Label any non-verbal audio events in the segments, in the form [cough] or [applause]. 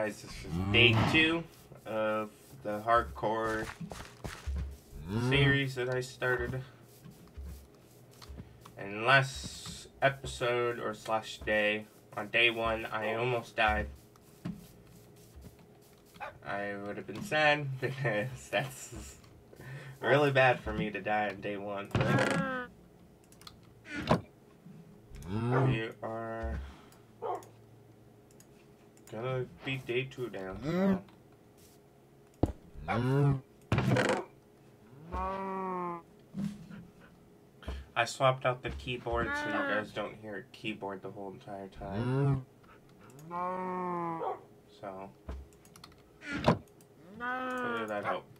guys? This is day mm. two of the hardcore mm. series that I started. And last episode or slash day, on day one, I almost died. I would have been sad [laughs] because that's really bad for me to die on day one. But mm. we are gonna be day two now. I swapped out the keyboard so you guys don't hear a keyboard the whole entire time. So, hopefully that helps.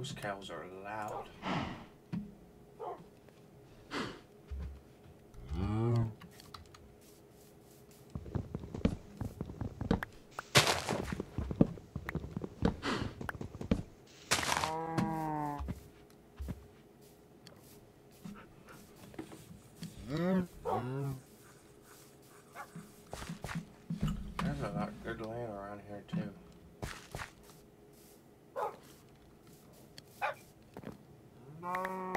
Those cows are loud. Land around here too. Well,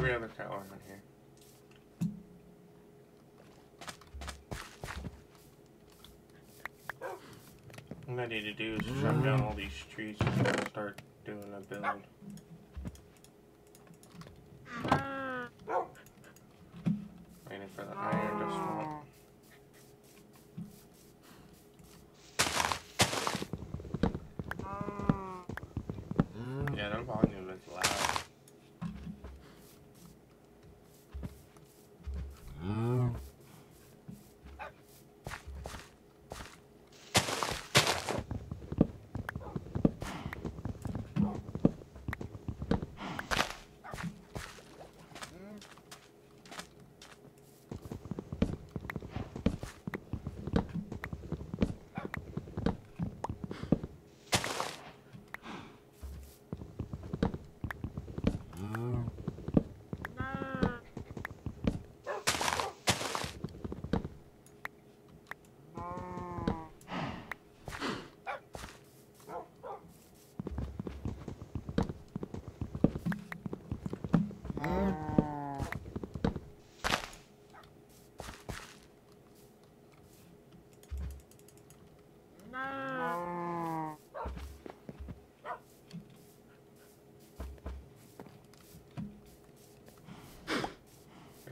every other here. What I need to do is chop down all these trees and start doing a build. Waiting for the iron to swamp. Yeah, the volume is loud.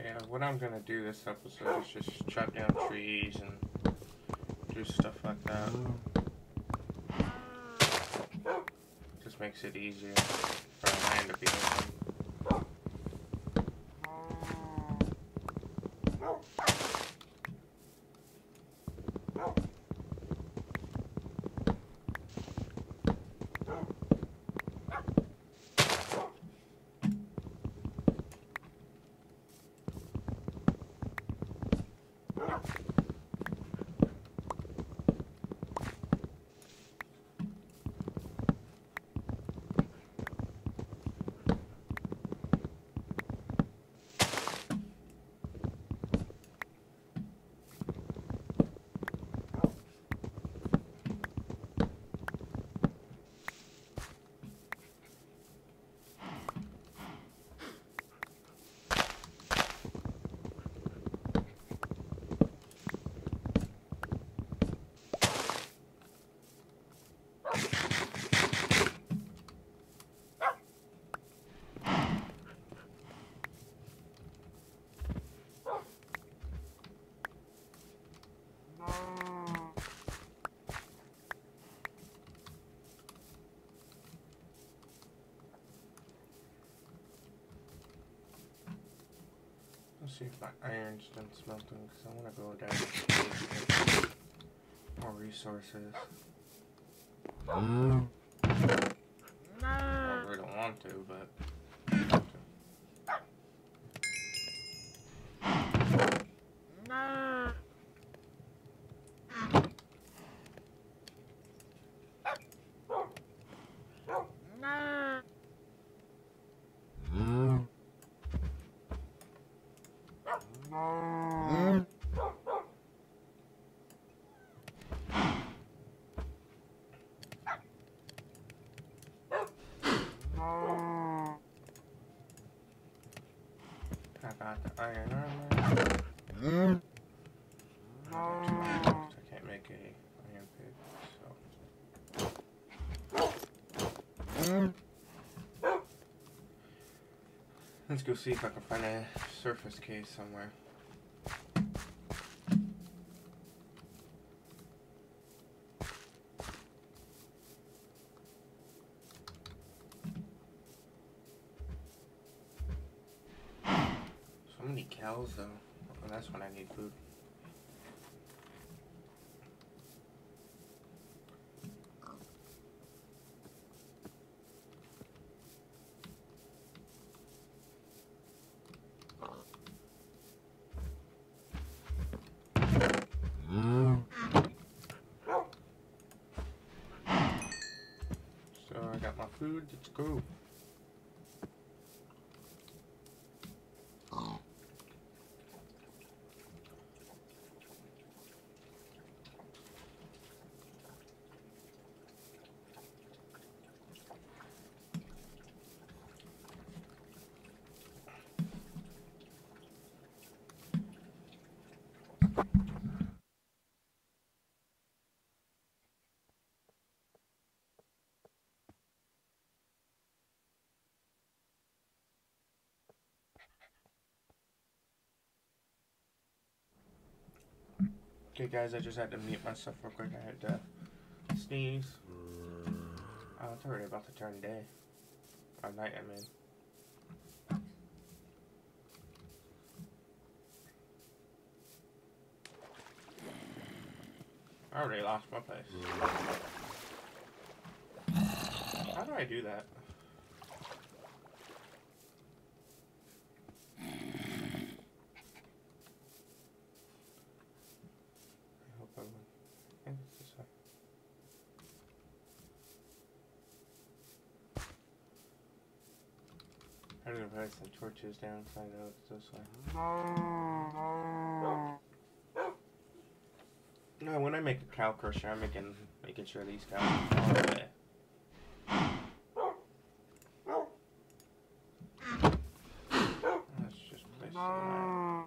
Yeah, what I'm gonna do this episode is just chop down trees and do stuff like that. Just makes it easier for our land to be open. See if my iron's done smelting because I want to go down more resources. Mm. I really don't want to, but. Mm. Mm. I got the iron armor. Mm. I got two iron picks. I can't make a iron pick, so. Mm. Let's go see if I can find a surface case somewhere. So many cows though. Well, that's when I need food. Mm. I got Okay, guys, I just had to mute myself real quick. I had to sneeze. Mm. Oh, it's already about to turn day. Or night, I mean. I already lost my place. Mm. How do I do that? I hope I'm. I think it's this way. I'm gonna put some torches down so I know it's this way. No, when I make a cow crusher, I'm making making sure these cows are far away. Let's just place some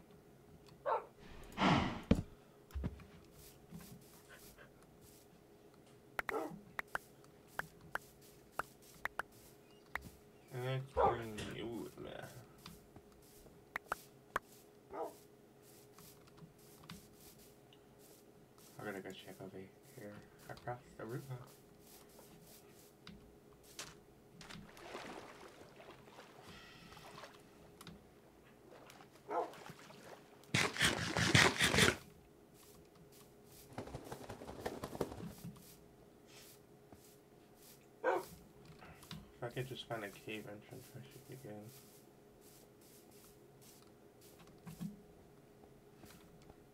Let's bring you there. I'm gonna go check over here across the river. If I could just find a cave entrance, should be good.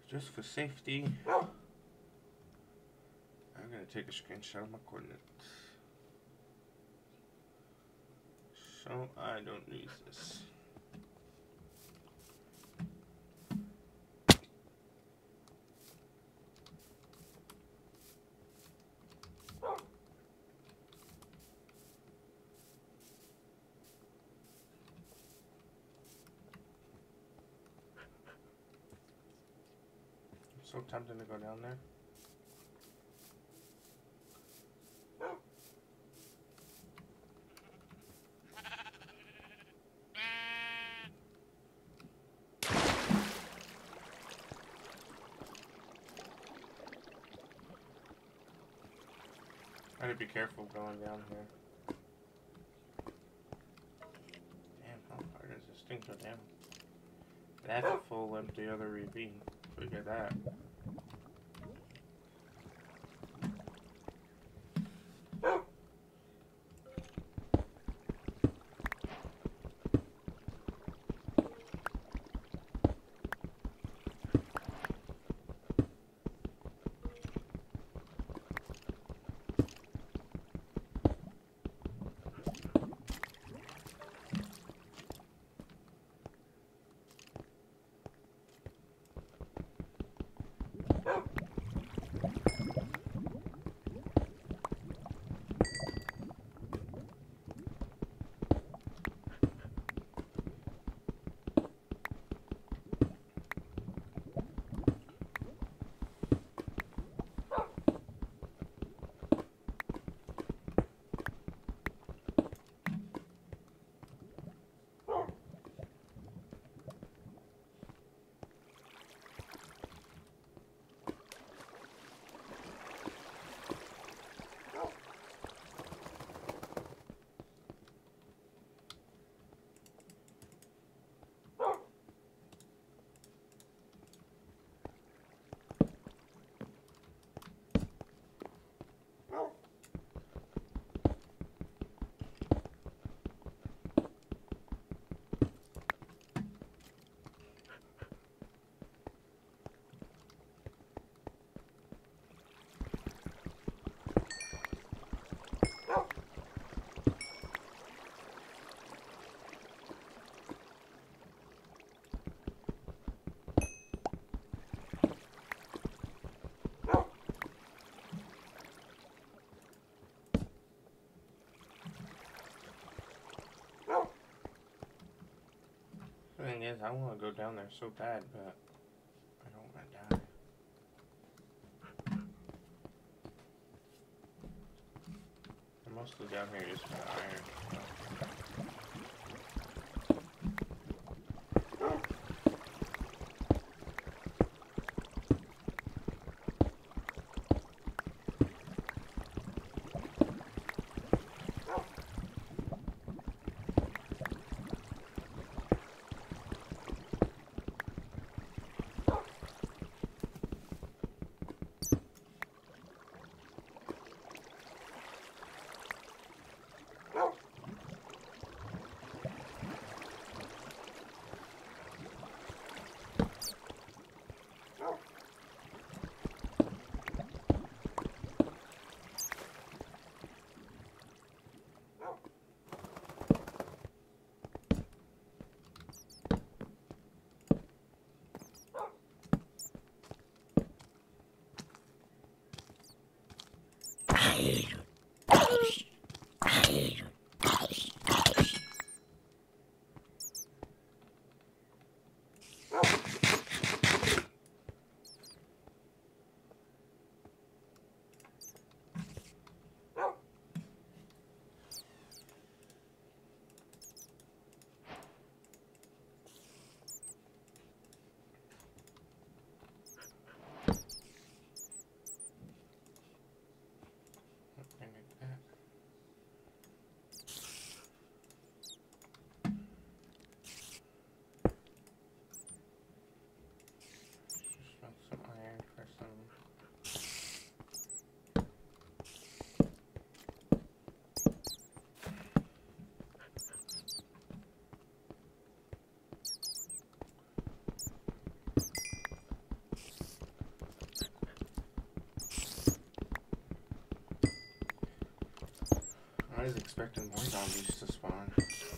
Just for safety, oh. I'm gonna take a screenshot of my coordinates. So I don't lose this. So tempting to go down there. Gotta be careful going down here. Damn, how far does this thing go down? That's a full empty other ravine. Look at that. Is, I want to go down there so bad, but I don't want to die. I'm mostly down here just for iron. Was expecting more zombies to spawn.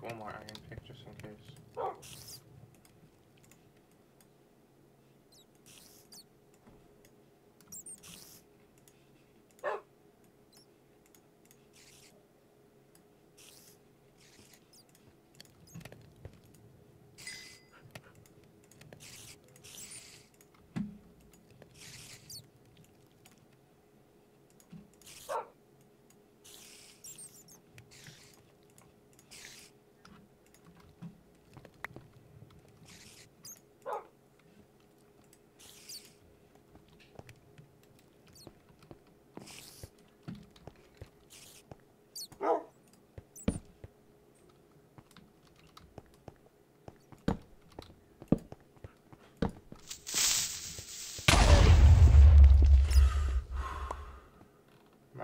One more iron pick just in case. Oh.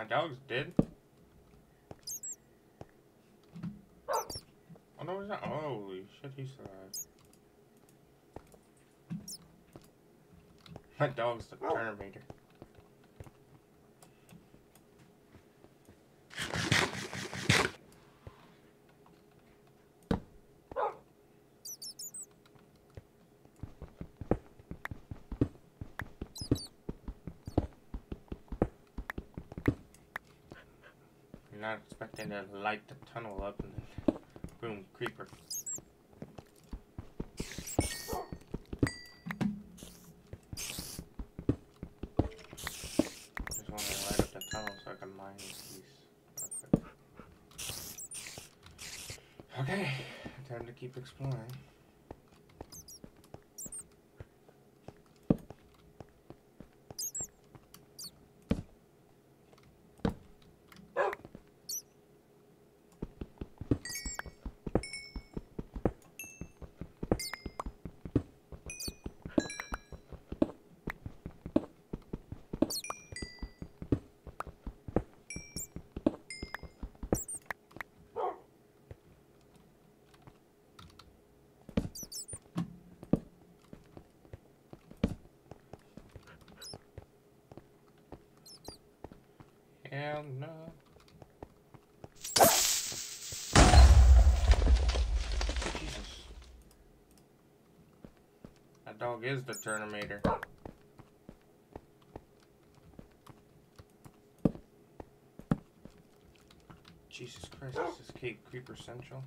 My dog's dead. Oh no, he's not. Holy shit, he survived. My dog's the oh. Terminator. Expecting to light the tunnel up and then boom, creeper. Just want to light up the tunnel so I can mine these. Okay, time to keep exploring. Hell no. Jesus. That dog is the Terminator. Jesus Christ, this is Cape Creeper Central.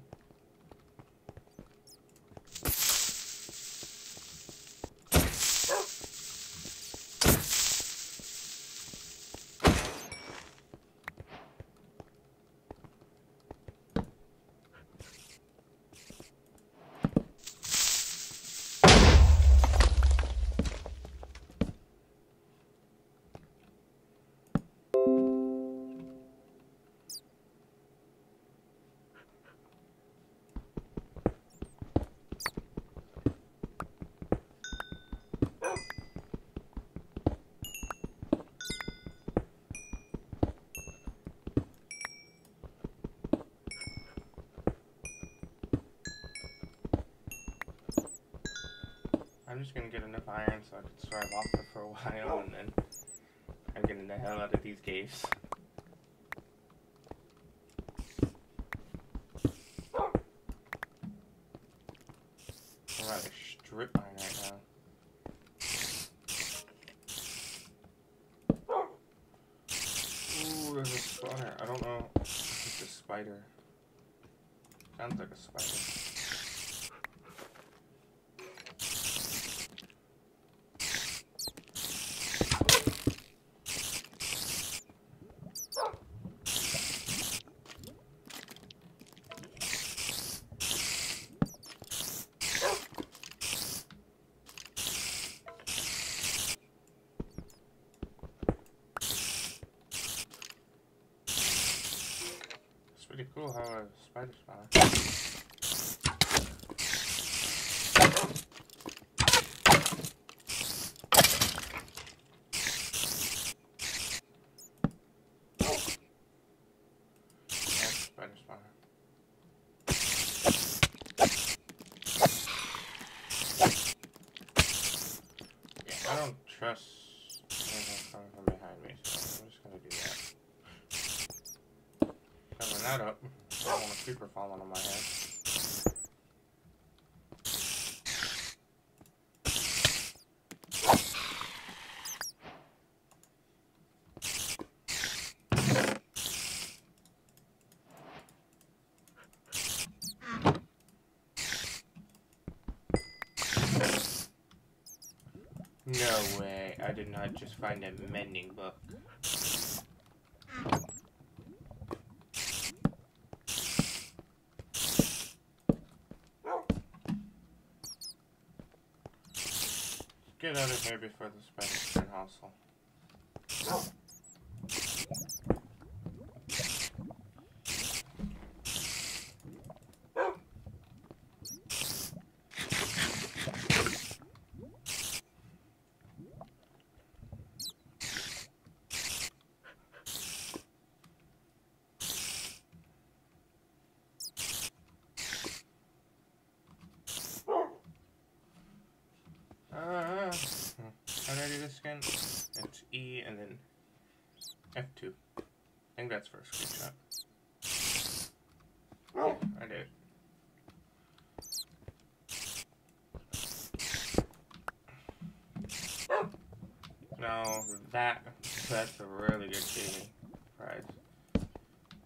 I'm just gonna get enough iron so I can survive off for a [laughs] while and then I'm getting the hell out of these caves. I'm rather strip mine right now. Ooh, there's a spawner. I don't know. It's a spider. Sounds like a spider. It's pretty cool how a spider spawn. That's spider spawner. Yeah, I don't trust anything coming from behind me, just gonna do that. Covering that up. I don't want a creeper falling on my head. No way, I did not just find a mending book. Get out of here before the spiders turn hostile. Uh, how do I do this again? It's E and then F2. I think that's for a screenshot. Yeah, I did. No, that that's a really good shaving prize.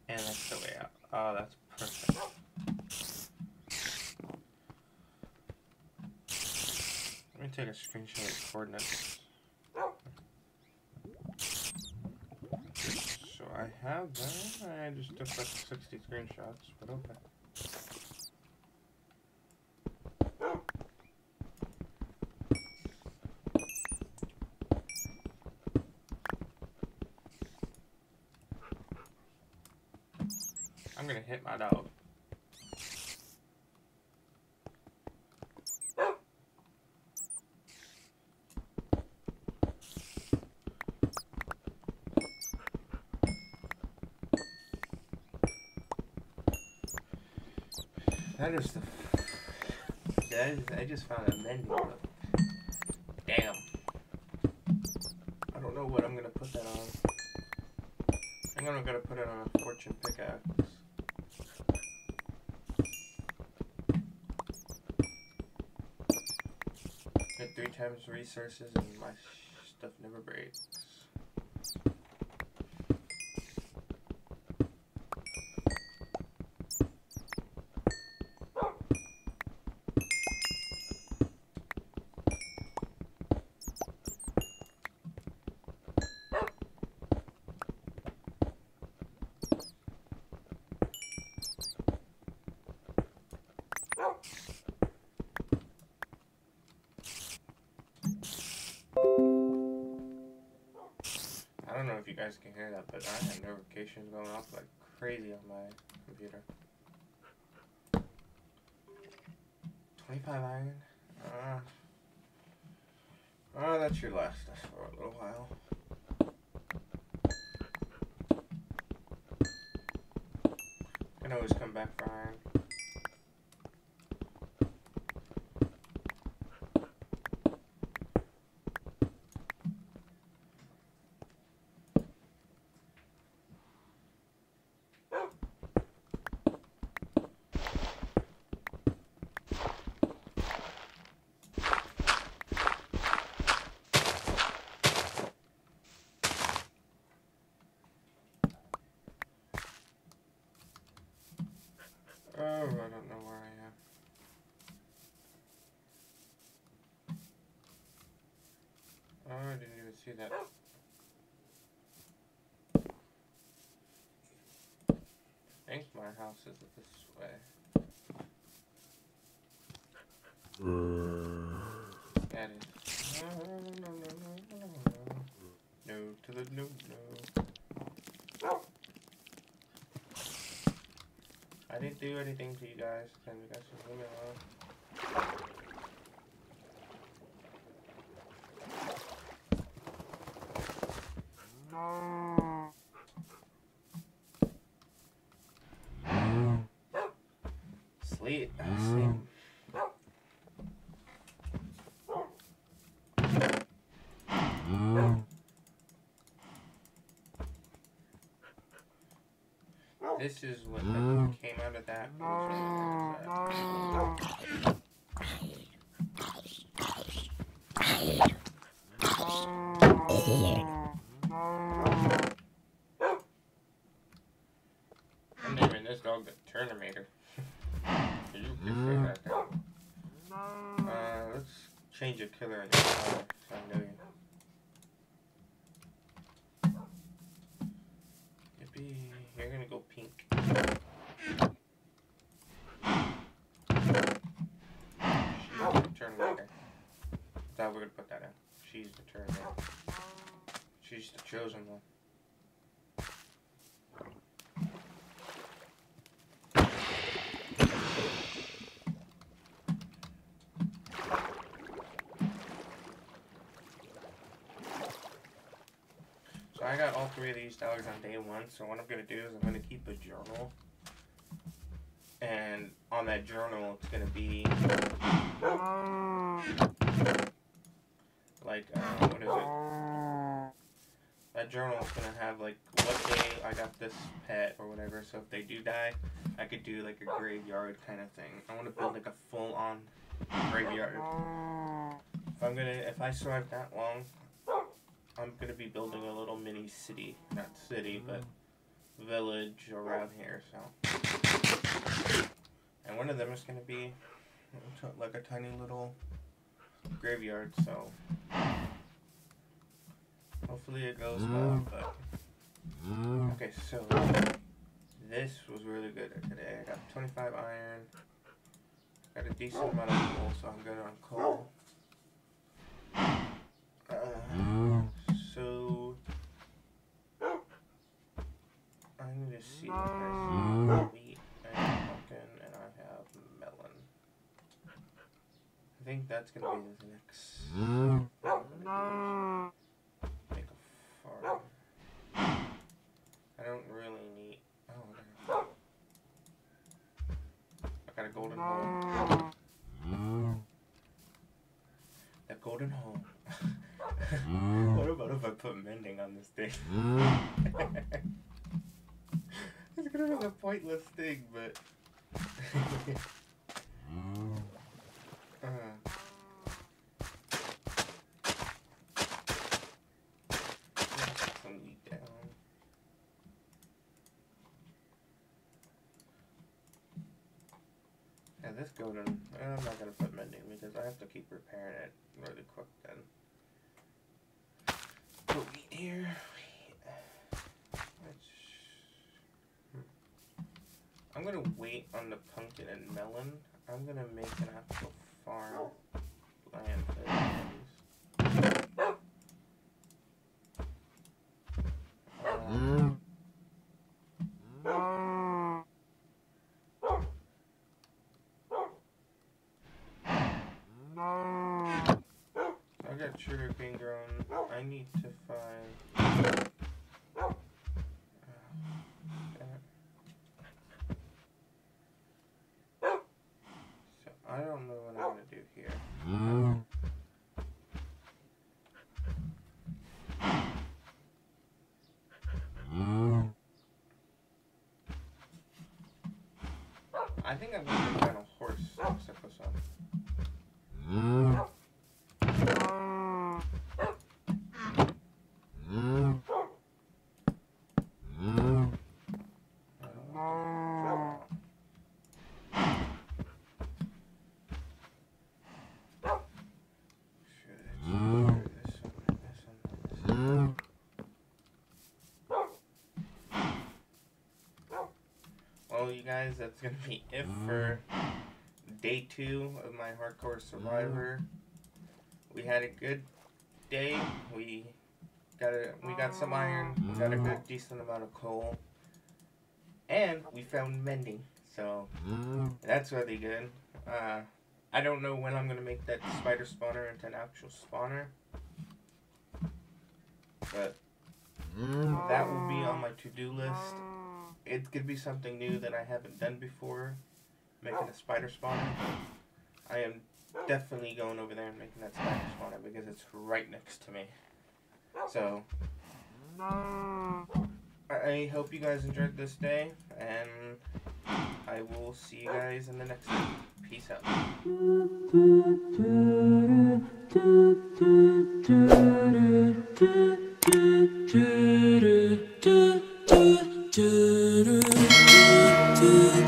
And that's the way out. Oh, that's perfect. Let me take a screenshot of the coordinates. So I have them. I just took like 60 screenshots, but okay. I'm gonna hit my dog. The. That is, I just found a book. Damn. I don't know what I'm gonna put that on. I'm gonna put it on a fortune pickaxe. Get three times resources and my stuff never breaks. Can hear that, but I have notifications going off like crazy on my computer. 25 iron? Uh, oh, that should last us for a little while. I Can always come back for iron. Oh, I don't know where I am. Oh, I didn't even see that. I think my house is this way. That is. No, no, no, no, to the no, no. I didn't do anything to you guys. Can you guys just leave me alone? This is what that mm. came out of that. It was really that. I'm naming this dog the Terminator. you can say that. Uh, let's change a killer in your collar so I know you. Yippee, you're gonna go pink. She's the Terminator. That's how we're gonna put that in. She's the. She's the chosen one. So I got all three of these dogs on day one. So what I'm gonna do is I'm gonna keep a journal, and on that journal it's gonna be oh. Like uh, what is it? That journal is gonna have like what day I got this pet or whatever. So if they do die, I could do like a graveyard kind of thing. I want to build like a full on graveyard. If I'm gonna, if I survive that long, I'm gonna be building a little mini city, not city, but village around here. So, and one of them is gonna be like a tiny little graveyard. So, hopefully it goes mm. well. But mm. okay, so this was really good today. I got 25 iron. Got a decent amount of coal, so I'm good on coal. Mm. Uh, so I need to see what I have wheat and pumpkin and I have melon. I think that's gonna be the next. Make a. I don't really need oh. I got a golden hole. The golden hole. [laughs] what about if I put mending on this thing? [laughs] it's gonna be a pointless thing, but. [laughs] uh. Put some wheat down. Yeah, this golden. I'm not gonna put mending because I have to keep repairing it really quick then. Put wheat here. Let's- hmm. I'm gonna wait on the pumpkin and melon. I'm gonna make an actual farm land for these. Uh, I got sugar being grown. I need to find. Uh, damn it. So I don't know what I'm gonna do here. I think I'm gonna find a horse next episode. I don't know. Should I do this one, this one, this one? Well, you guys, that's gonna be it mm. for day two of my hardcore mm. survivor. We had a good day. We got a we got some iron. We got a mm. good decent amount of coal, and we found mending. So that's really good. Uh, I don't know when I'm gonna make that spider spawner into an actual spawner, but that will be on my to-do list it could be something new that I haven't done before, making a spider spawner. I am definitely going over there and making that spider spawner because it's right next to me. So, I hope you guys enjoyed this day, and I will see you guys in the next one. Peace out. [laughs] do, do, do, do.